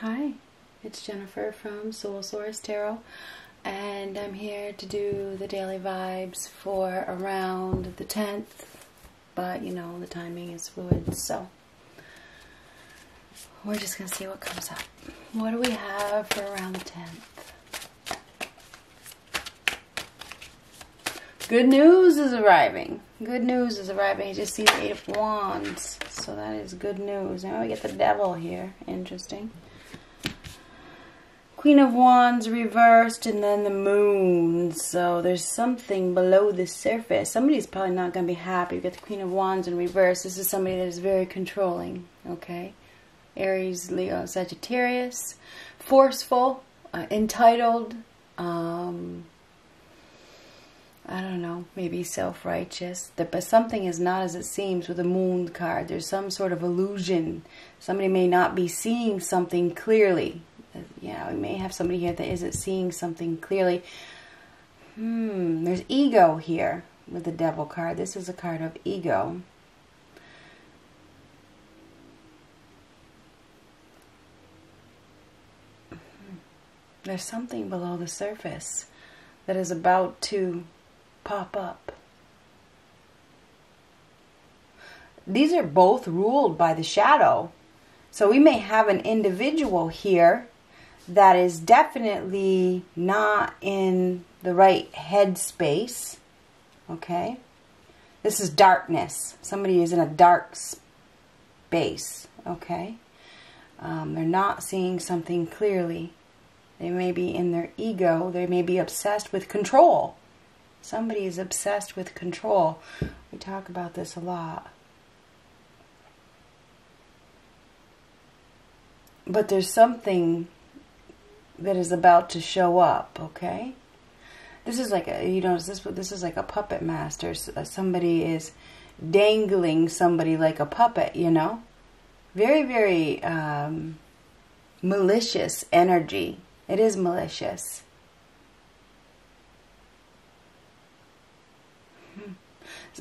Hi, it's Jennifer from Soul Source Tarot, and I'm here to do the daily vibes for around the 10th, but you know, the timing is fluid, so we're just gonna see what comes up. What do we have for around the 10th? Good news is arriving. Good news is arriving. You just see the Eight of Wands. So that is good news. Now we get the Devil here. Interesting. Queen of Wands reversed and then the Moon. So there's something below the surface. Somebody's probably not going to be happy. You get the Queen of Wands in reverse. This is somebody that is very controlling. Okay. Aries, Leo, Sagittarius. Forceful. Uh, entitled. Um I don't know, maybe self righteous. But something is not as it seems with the moon card. There's some sort of illusion. Somebody may not be seeing something clearly. We may have somebody here that isn't seeing something clearly. Hmm, there's ego here with the devil card. This is a card of ego. There's something below the surface that is about to pop up. These are both ruled by the shadow. So we may have an individual here that is definitely not in the right headspace. Okay? This is darkness. Somebody is in a dark space. Okay? Um, they're not seeing something clearly. They may be in their ego. They may be obsessed with control. Somebody is obsessed with control. We talk about this a lot. But there's something that is about to show up, okay? This is like a, you know, this this is like a puppet master. Uh, somebody is dangling somebody like a puppet, you know? Very, very um, malicious energy. It is malicious.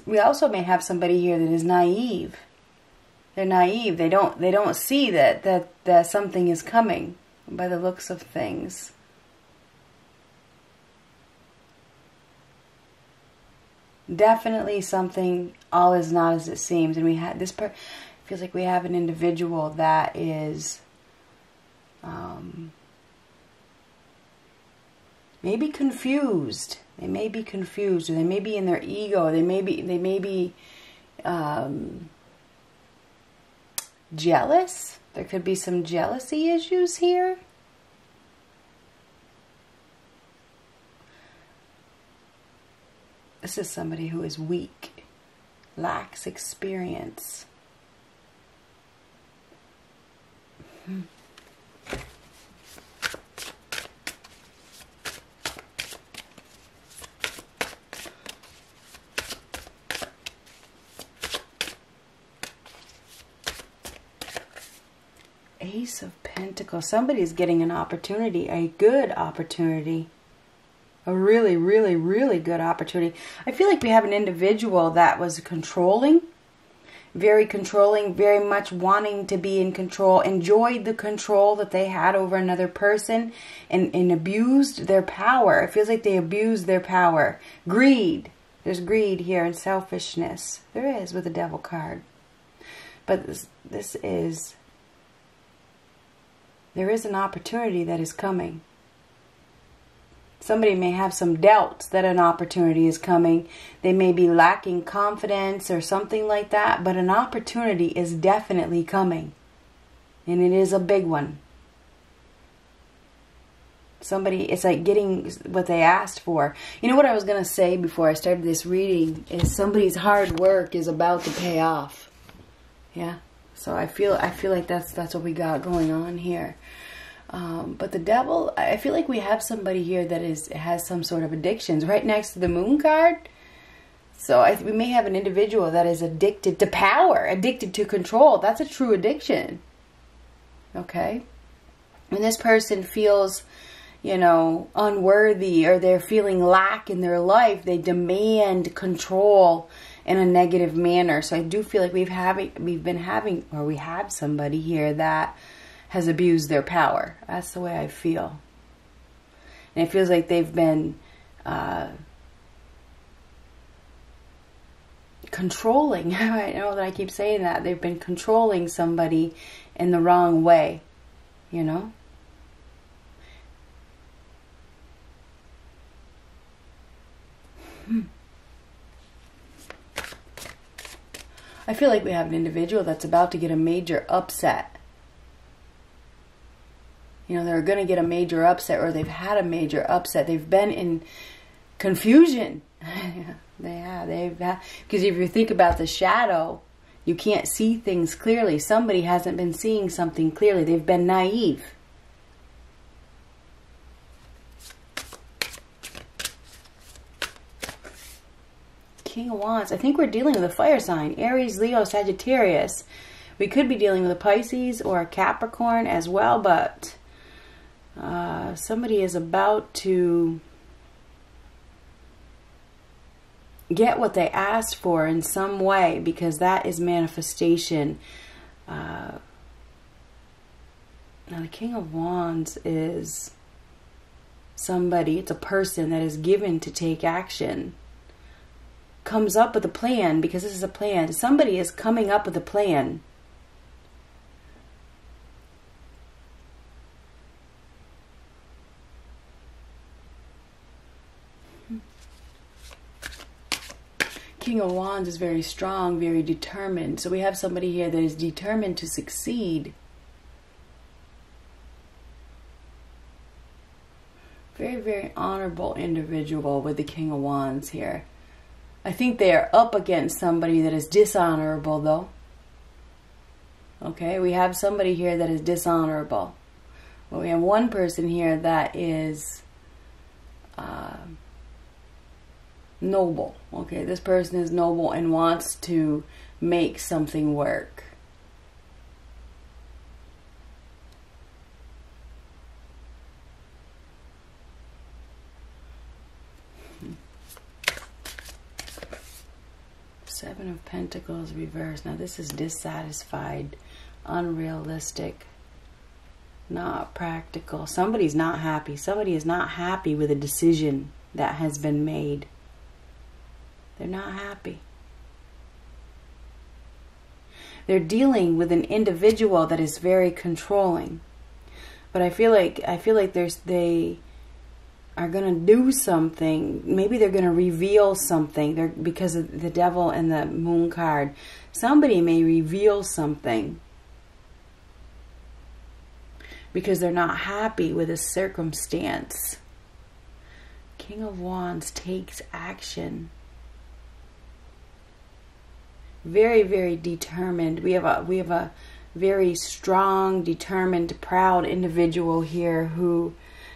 we also may have somebody here that is naive. They're naive. They don't they don't see that that that something is coming by the looks of things. Definitely something all is not as it seems and we have this part feels like we have an individual that is um, maybe confused they may be confused, or they may be in their ego. They may be they may be um, jealous. There could be some jealousy issues here. This is somebody who is weak, lacks experience. Hmm. Ace of Pentacles. Somebody's getting an opportunity, a good opportunity. A really, really, really good opportunity. I feel like we have an individual that was controlling, very controlling, very much wanting to be in control, enjoyed the control that they had over another person, and, and abused their power. It feels like they abused their power. Greed. There's greed here and selfishness. There is with the devil card. But this, this is there is an opportunity that is coming. Somebody may have some doubts that an opportunity is coming. They may be lacking confidence or something like that, but an opportunity is definitely coming. And it is a big one. Somebody, it's like getting what they asked for. You know what I was going to say before I started this reading is somebody's hard work is about to pay off. Yeah. So I feel I feel like that's that's what we got going on here. Um, but the devil, I feel like we have somebody here that is has some sort of addictions right next to the moon card. So I, we may have an individual that is addicted to power, addicted to control. That's a true addiction. Okay? When this person feels, you know, unworthy or they're feeling lack in their life, they demand control in a negative manner. So I do feel like we've having we've been having or we have somebody here that has abused their power. That's the way I feel. And it feels like they've been uh, controlling. I know that I keep saying that. They've been controlling somebody in the wrong way, you know? I feel like we have an individual that's about to get a major upset. You know, they're going to get a major upset or they've had a major upset. They've been in confusion. they have. They've had, because if you think about the shadow, you can't see things clearly. Somebody hasn't been seeing something clearly. They've been naive. King of Wands. I think we're dealing with a fire sign. Aries, Leo, Sagittarius. We could be dealing with a Pisces or a Capricorn as well, but uh, somebody is about to get what they asked for in some way because that is manifestation. Uh, now, the King of Wands is somebody, it's a person that is given to take action comes up with a plan because this is a plan. Somebody is coming up with a plan. King of Wands is very strong, very determined. So we have somebody here that is determined to succeed. Very, very honorable individual with the King of Wands here. I think they are up against somebody that is dishonorable, though. Okay, we have somebody here that is dishonorable. But we have one person here that is uh, noble. Okay, this person is noble and wants to make something work. Seven of Pentacles reversed. Now this is dissatisfied, unrealistic, not practical. Somebody's not happy. Somebody is not happy with a decision that has been made. They're not happy. They're dealing with an individual that is very controlling. But I feel like I feel like there's they are going to do something. Maybe they're going to reveal something. They're because of the devil and the moon card. Somebody may reveal something because they're not happy with a circumstance. King of Wands takes action. Very, very determined. We have a we have a very strong, determined, proud individual here who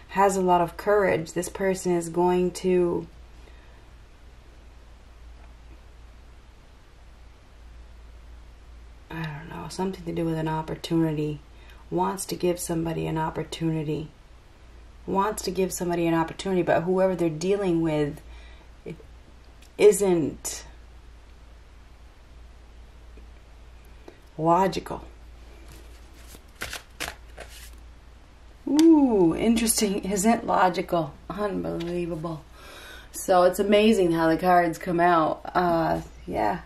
has a lot of courage. This person is going to I don't know, something to do with an opportunity. Wants to give somebody an opportunity. Wants to give somebody an opportunity, but whoever they're dealing with isn't logical. Ooh, interesting. Isn't logical. Unbelievable. So it's amazing how the cards come out. Uh, yeah.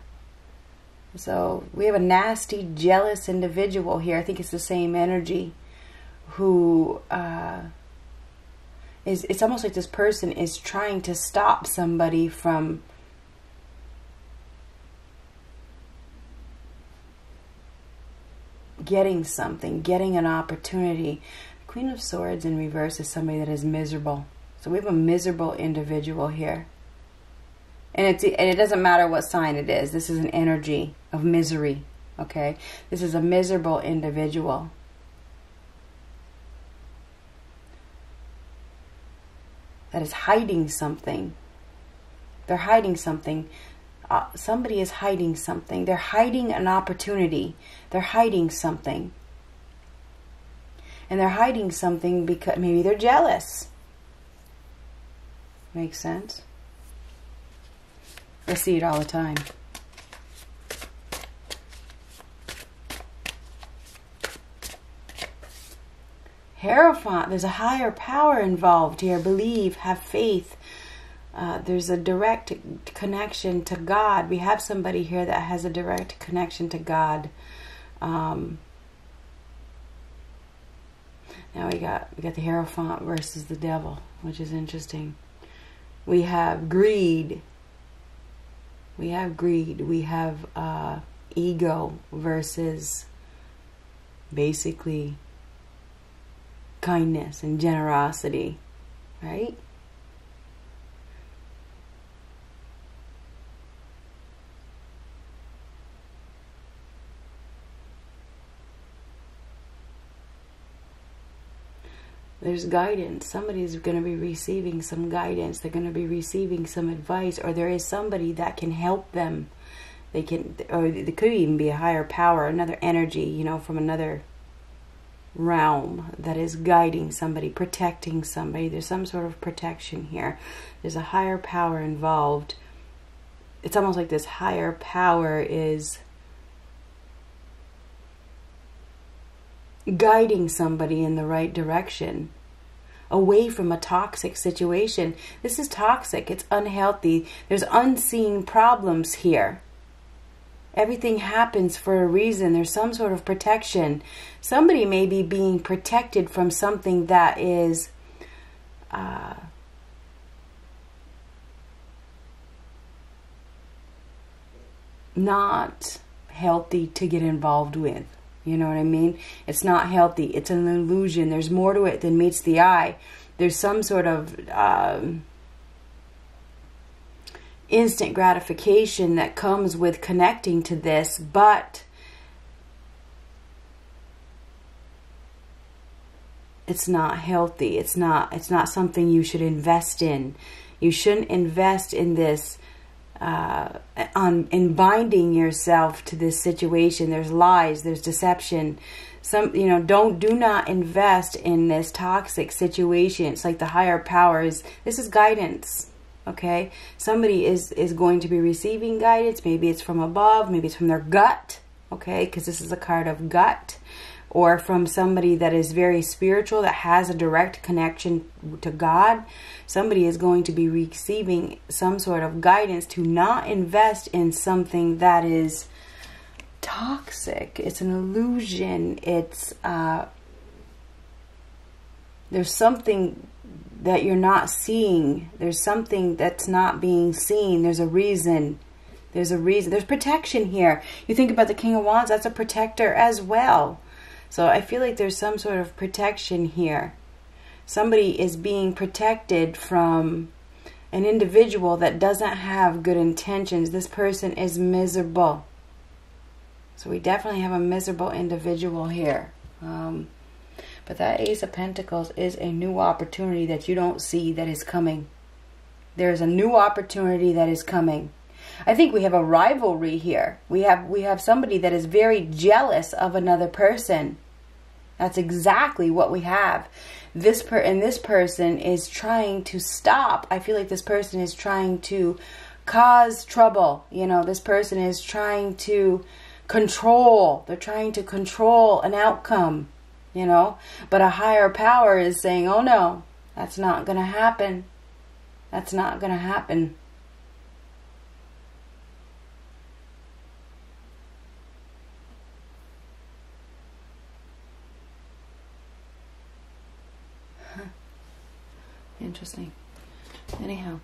So we have a nasty, jealous individual here. I think it's the same energy who uh, is. It's almost like this person is trying to stop somebody from getting something, getting an opportunity. Queen of Swords in reverse is somebody that is miserable. So we have a miserable individual here. And, it's, and it doesn't matter what sign it is. This is an energy of misery. Okay? This is a miserable individual. That is hiding something. They're hiding something. Uh, somebody is hiding something. They're hiding an opportunity. They're hiding something and they're hiding something because maybe they're jealous. Makes sense? I see it all the time. Hierophant, there's a higher power involved here. Believe, have faith. Uh, there's a direct connection to God. We have somebody here that has a direct connection to God. Um, now we got we got the Hierophant versus the devil, which is interesting. We have greed. We have greed. We have uh, ego versus basically kindness and generosity, right? There's guidance. Somebody's going to be receiving some guidance. They're going to be receiving some advice, or there is somebody that can help them. They can, or there could even be a higher power, another energy, you know, from another realm that is guiding somebody, protecting somebody. There's some sort of protection here. There's a higher power involved. It's almost like this higher power is guiding somebody in the right direction away from a toxic situation. This is toxic, it's unhealthy. There's unseen problems here. Everything happens for a reason. There's some sort of protection. Somebody may be being protected from something that is uh, not healthy to get involved with. You know what I mean? It's not healthy. It's an illusion. There's more to it than meets the eye. There's some sort of um, instant gratification that comes with connecting to this, but it's not healthy. It's not. It's not something you should invest in. You shouldn't invest in this uh, on in binding yourself to this situation. There's lies, there's deception. Some you know don't do not invest in this toxic situation. It's like the higher powers. This is guidance. Okay, somebody is is going to be receiving guidance. Maybe it's from above. Maybe it's from their gut. Okay, because this is a card of gut or from somebody that is very spiritual, that has a direct connection to God, somebody is going to be receiving some sort of guidance to not invest in something that is toxic. It's an illusion. It's, uh, there's something that you're not seeing. There's something that's not being seen. There's a reason. There's a reason. There's protection here. You think about the King of Wands, that's a protector as well. So I feel like there's some sort of protection here. Somebody is being protected from an individual that doesn't have good intentions. This person is miserable. So we definitely have a miserable individual here. Um, but that Ace of Pentacles is a new opportunity that you don't see that is coming. There's a new opportunity that is coming. I think we have a rivalry here. We have we have somebody that is very jealous of another person. That's exactly what we have. This per and this person is trying to stop. I feel like this person is trying to cause trouble. You know, this person is trying to control. They're trying to control an outcome, you know? But a higher power is saying, "Oh no, that's not going to happen. That's not going to happen." Interesting. Anyhow.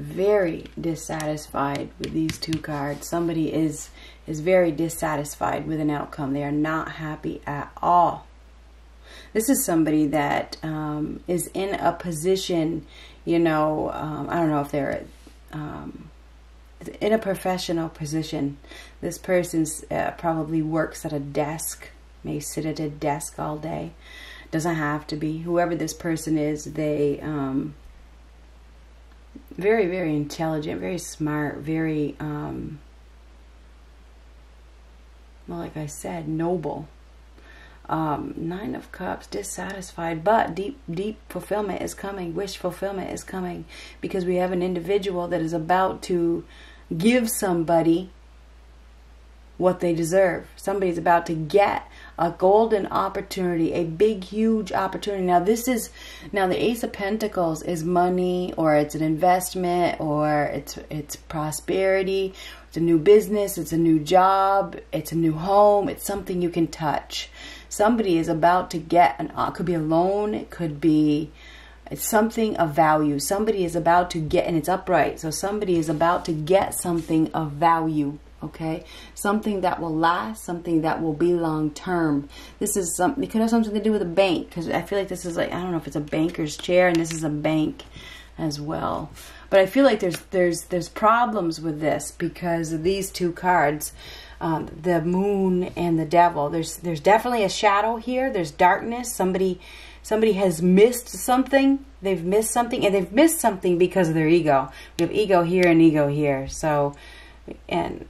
very dissatisfied with these two cards. Somebody is is very dissatisfied with an outcome. They are not happy at all. This is somebody that um, is in a position, you know, um, I don't know if they're um, in a professional position. This person uh, probably works at a desk, may sit at a desk all day. Doesn't have to be. Whoever this person is, they um, very, very intelligent, very smart, very, um, well, like I said, noble Um, Nine of Cups, dissatisfied, but deep, deep fulfillment is coming. Wish fulfillment is coming because we have an individual that is about to give somebody what they deserve. Somebody's about to get a golden opportunity, a big, huge opportunity. Now, this is now the Ace of Pentacles is money, or it's an investment, or it's it's prosperity. It's a new business. It's a new job. It's a new home. It's something you can touch. Somebody is about to get an. It could be a loan. It could be. It's something of value. Somebody is about to get, and it's upright. So somebody is about to get something of value okay? Something that will last something that will be long term this is something it could have something to do with a bank because i feel like this is like i don't know if it's a banker's chair and this is a bank as well. But i feel like there's there's there's problems with this because of these two cards um, the moon and the devil. There's there's definitely a shadow here. There's darkness. Somebody somebody has missed something. They've missed something and they've missed something because of their ego. We have ego here and ego here. So and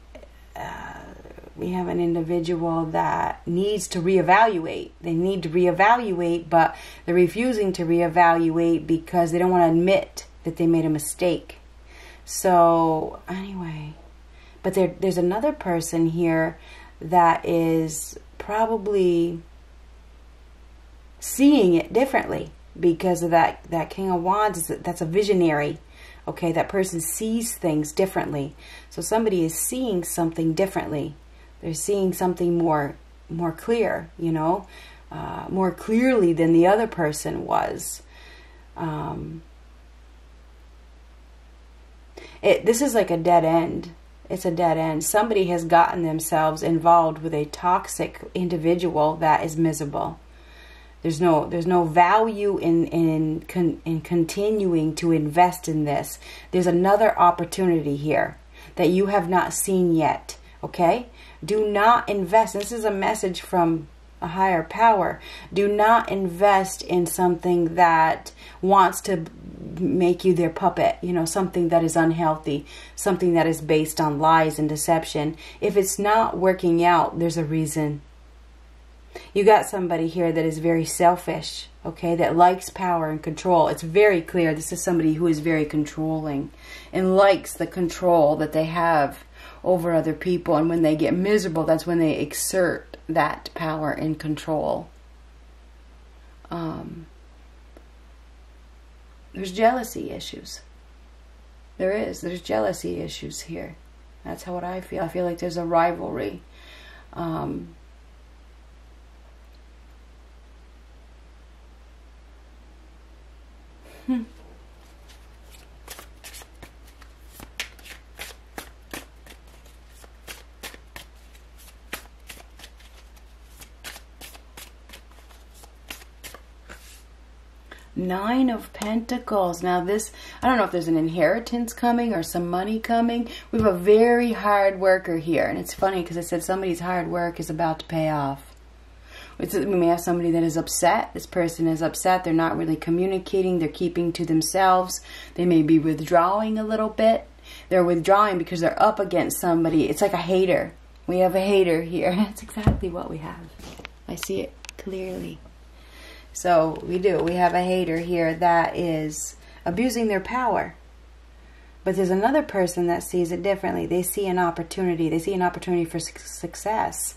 we have an individual that needs to reevaluate. They need to reevaluate, but they're refusing to reevaluate because they don't want to admit that they made a mistake. So, anyway, but there, there's another person here that is probably seeing it differently because of that, that King of Wands. That's a visionary Okay, that person sees things differently. So somebody is seeing something differently. They're seeing something more more clear, you know, uh, more clearly than the other person was. Um, it, this is like a dead end. It's a dead end. Somebody has gotten themselves involved with a toxic individual that is miserable. There's no there's no value in in con, in continuing to invest in this. There's another opportunity here that you have not seen yet. Okay? Do not invest. This is a message from a higher power. Do not invest in something that wants to make you their puppet, you know, something that is unhealthy, something that is based on lies and deception. If it's not working out, there's a reason. You got somebody here that is very selfish, okay, that likes power and control. It's very clear this is somebody who is very controlling and likes the control that they have over other people. And when they get miserable, that's when they exert that power and control. Um, there's jealousy issues. There is. There's jealousy issues here. That's how what I feel. I feel like there's a rivalry. Um, Hmm. Nine of Pentacles. Now this, I don't know if there's an inheritance coming or some money coming. We have a very hard worker here. And it's funny because I said somebody's hard work is about to pay off we may have somebody that is upset. This person is upset. They're not really communicating. They're keeping to themselves. They may be withdrawing a little bit. They're withdrawing because they're up against somebody. It's like a hater. We have a hater here. That's exactly what we have. I see it clearly. So we do. We have a hater here that is abusing their power. But there's another person that sees it differently. They see an opportunity. They see an opportunity for success.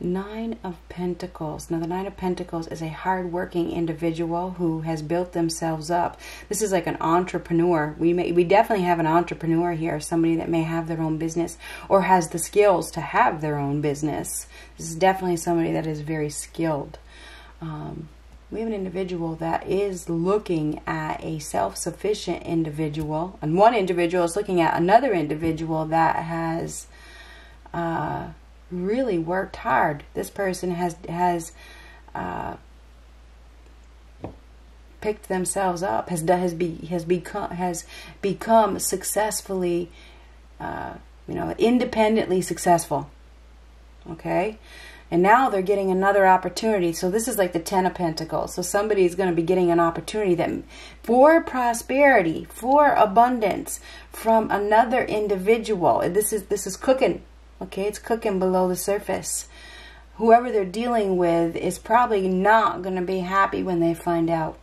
Nine of Pentacles. Now, the Nine of Pentacles is a hardworking individual who has built themselves up. This is like an entrepreneur. We may, we definitely have an entrepreneur here, somebody that may have their own business or has the skills to have their own business. This is definitely somebody that is very skilled. Um, we have an individual that is looking at a self-sufficient individual, and one individual is looking at another individual that has. Uh, really worked hard. This person has has uh, picked themselves up, has has be has become has become successfully, uh, you know, independently successful. Okay. And now they're getting another opportunity. So this is like the Ten of Pentacles. So somebody is going to be getting an opportunity that for prosperity, for abundance from another individual. This is this is cooking Okay, it's cooking below the surface. whoever they're dealing with is probably not going to be happy when they find out.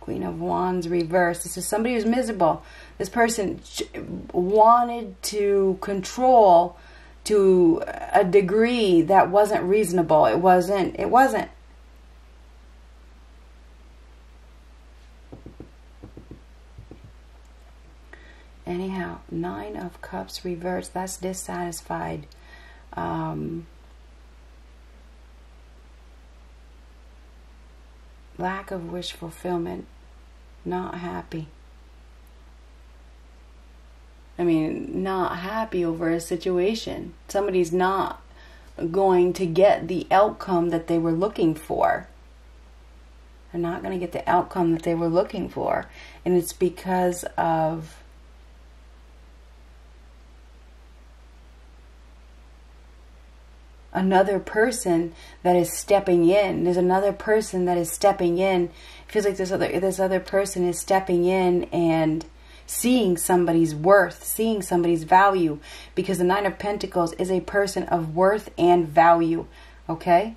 Queen of Wands reversed. This is somebody who's miserable. This person wanted to control to a degree that wasn't reasonable. It wasn't. It wasn't. Anyhow, Nine of Cups reversed. That's dissatisfied. Um, lack of wish fulfillment. Not happy. I mean, not happy over a situation. Somebody's not going to get the outcome that they were looking for. They're not going to get the outcome that they were looking for. And it's because of another person that is stepping in. There's another person that is stepping in. It feels like this other this other person is stepping in and seeing somebody's worth, seeing somebody's value because the 9 of pentacles is a person of worth and value, okay?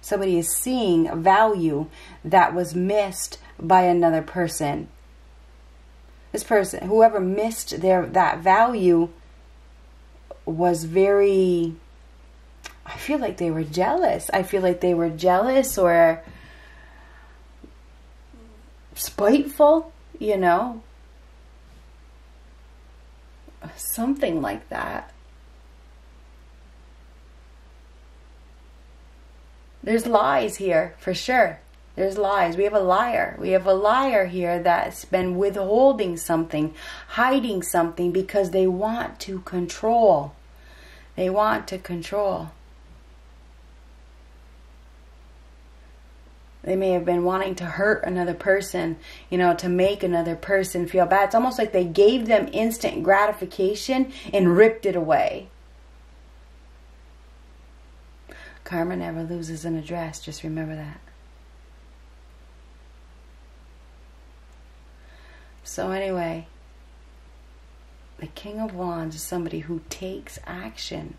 Somebody is seeing a value that was missed by another person. This person, whoever missed their that value was very I feel like they were jealous. I feel like they were jealous or spiteful, you know? Something like that. There's lies here, for sure. There's lies. We have a liar. We have a liar here that's been withholding something, hiding something because they want to control. They want to control. They may have been wanting to hurt another person, you know, to make another person feel bad. It's almost like they gave them instant gratification and ripped it away. Karma never loses an address, just remember that. So, anyway, the King of Wands is somebody who takes action.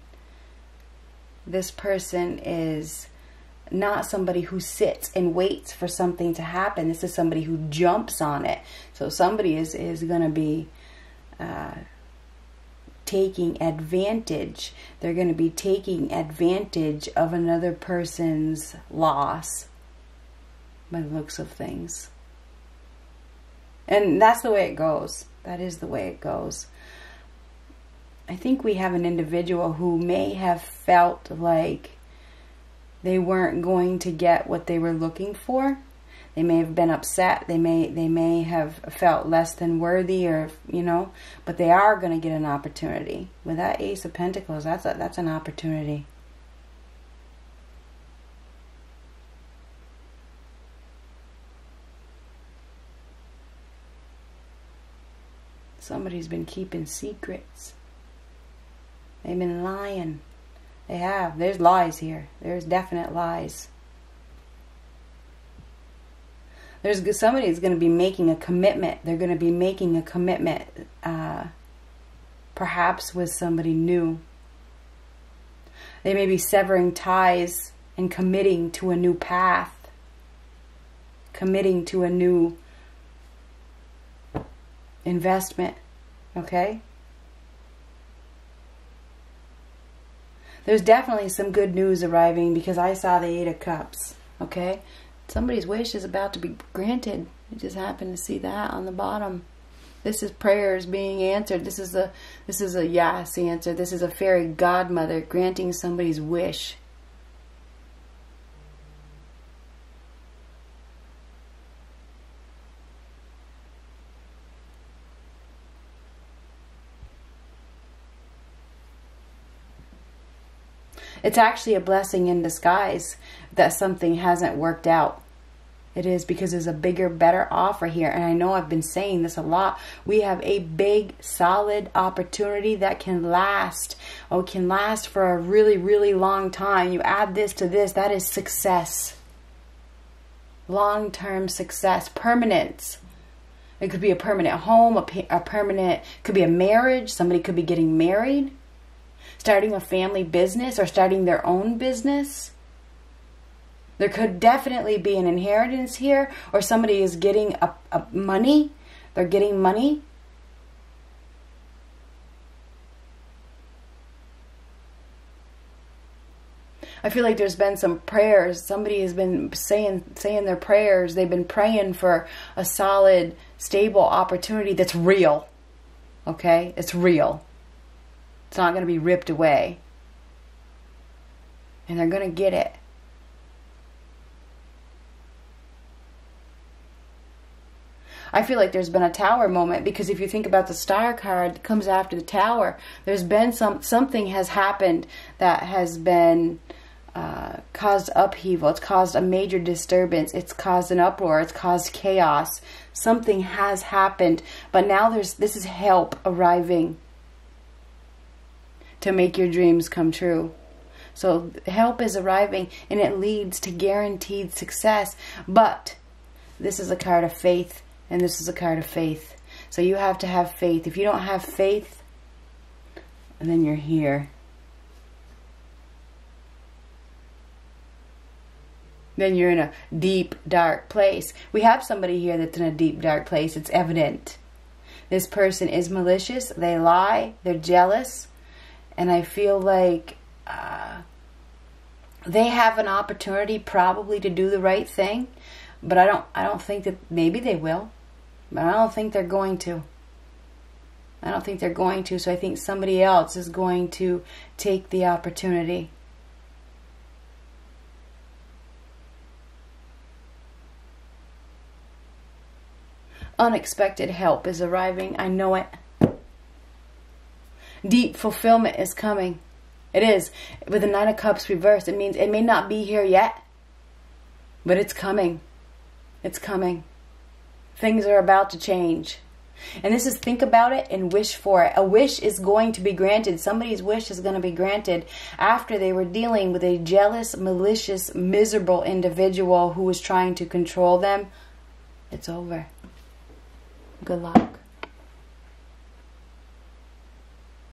This person is not somebody who sits and waits for something to happen. This is somebody who jumps on it. So somebody is, is going to be uh, taking advantage. They're going to be taking advantage of another person's loss by the looks of things. And that's the way it goes. That is the way it goes. I think we have an individual who may have felt like they weren't going to get what they were looking for. They may have been upset. They may they may have felt less than worthy, or you know, but they are going to get an opportunity with that Ace of Pentacles. That's a, that's an opportunity. Somebody's been keeping secrets. They've been lying. They have. There's lies here. There's definite lies. There's somebody is going to be making a commitment. They're going to be making a commitment, uh, perhaps with somebody new. They may be severing ties and committing to a new path, committing to a new investment. Okay? There's definitely some good news arriving because I saw the Eight of Cups. Okay? Somebody's wish is about to be granted. I just happened to see that on the bottom. This is prayers being answered. This is a this is a yes answer. This is a fairy godmother granting somebody's wish. It's actually a blessing in disguise that something hasn't worked out. It is because there's a bigger, better offer here. And I know I've been saying this a lot. We have a big, solid opportunity that can last. Oh, can last for a really, really long time. You add this to this, that is success. Long term success, permanence. It could be a permanent home, a, a permanent, could be a marriage. Somebody could be getting married. Starting a family business or starting their own business. There could definitely be an inheritance here, or somebody is getting a, a money. They're getting money. I feel like there's been some prayers. Somebody has been saying saying their prayers. They've been praying for a solid, stable opportunity that's real. Okay? It's real. It's not going to be ripped away. And they're going to get it. I feel like there's been a tower moment because if you think about the star card that comes after the tower, there's been some something has happened that has been uh, caused upheaval. It's caused a major disturbance. It's caused an uproar. It's caused chaos. Something has happened, but now there's this is help arriving to make your dreams come true. So help is arriving and it leads to guaranteed success. But this is a card of faith and this is a card of faith. So you have to have faith. If you don't have faith, then you're here. Then you're in a deep, dark place. We have somebody here that's in a deep, dark place. It's evident. This person is malicious. They lie. They're jealous. And I feel like uh, they have an opportunity probably to do the right thing. But I don't, I don't think that maybe they will. But I don't think they're going to. I don't think they're going to, so I think somebody else is going to take the opportunity. Unexpected help is arriving. I know it. Deep fulfillment is coming. It is. With the Nine of Cups reversed, it means it may not be here yet, but it's coming. It's coming. Things are about to change. And this is think about it and wish for it. A wish is going to be granted. Somebody's wish is going to be granted after they were dealing with a jealous, malicious, miserable individual who was trying to control them. It's over. Good luck.